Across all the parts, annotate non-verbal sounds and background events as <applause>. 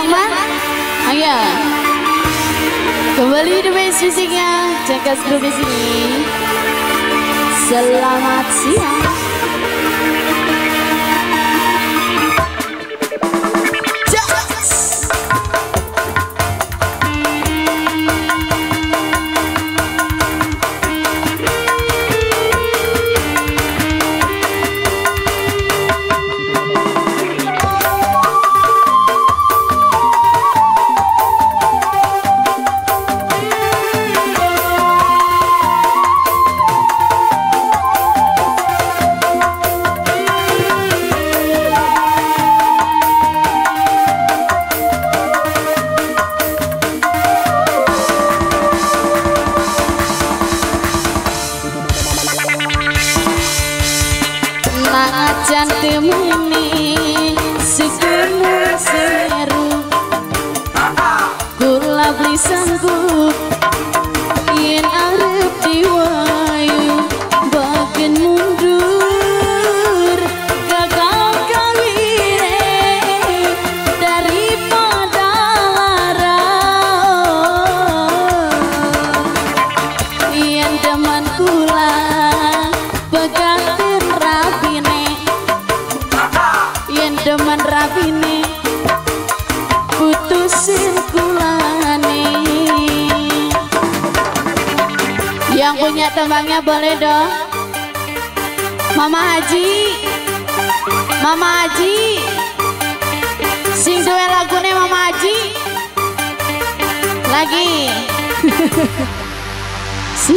dong, Man. Ayo. Kembali di base musiknya. Cekas dulu di sini. Selamat siang. Najan temene segemur seru. Kula beli sanggup Yen arep diwayu Bagian mundur. Gagal kawine Daripada lara Yen deman kula Begatin rapine rapine Putusin kulane. Yang punya tembangnya boleh dong. Mama Haji Mama Haji. Sing duwe lagune Mama Haji. Lagi. <laughs> Si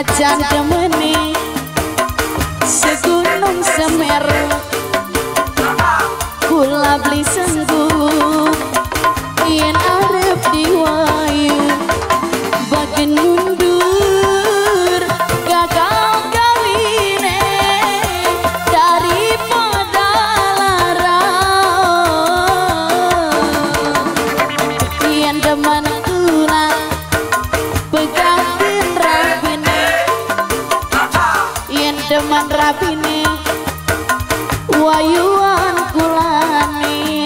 Ngajan temeni Segunung semeru. Kula beli sanggup Yen arep diwayu. Bagian mundur Gagal kawine. Daripada lara Yen demen kula Begatin Yen demen rapine Wayuan kulane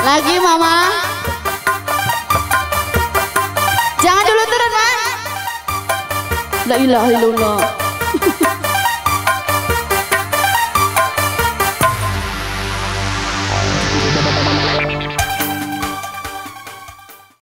Lagi mama? Jangan dulu turun mas. La ilaha illallah <laughs>